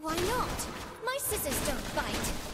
Why not? My scissors don't bite.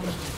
Slain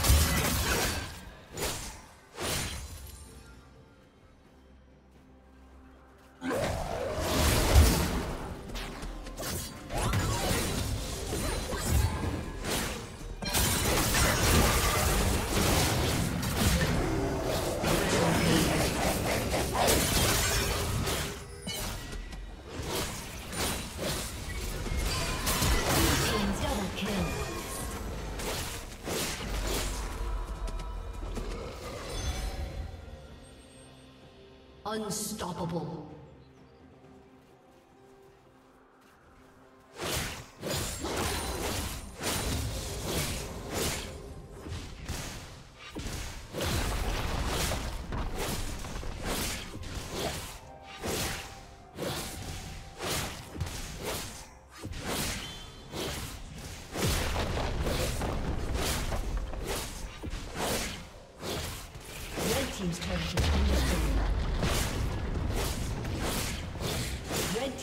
Unstoppable.